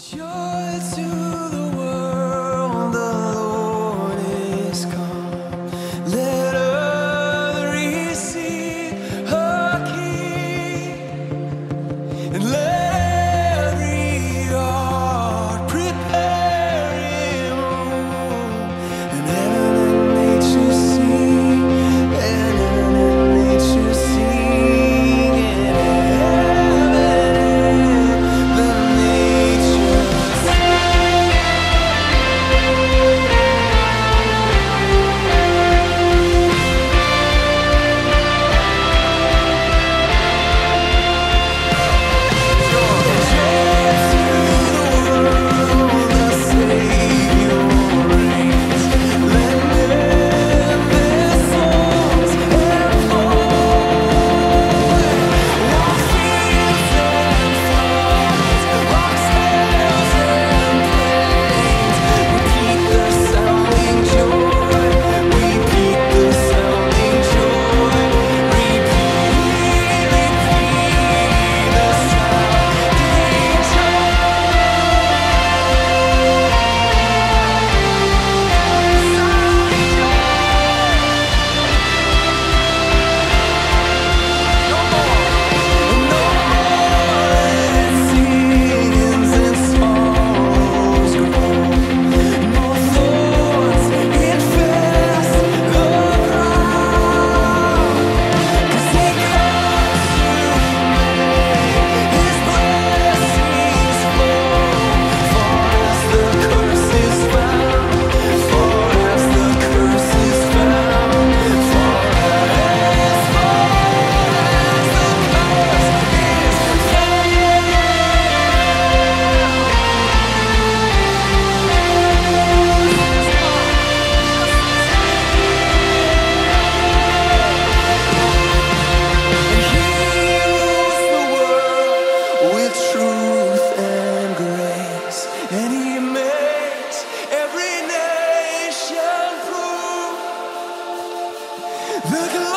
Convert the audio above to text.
Joy the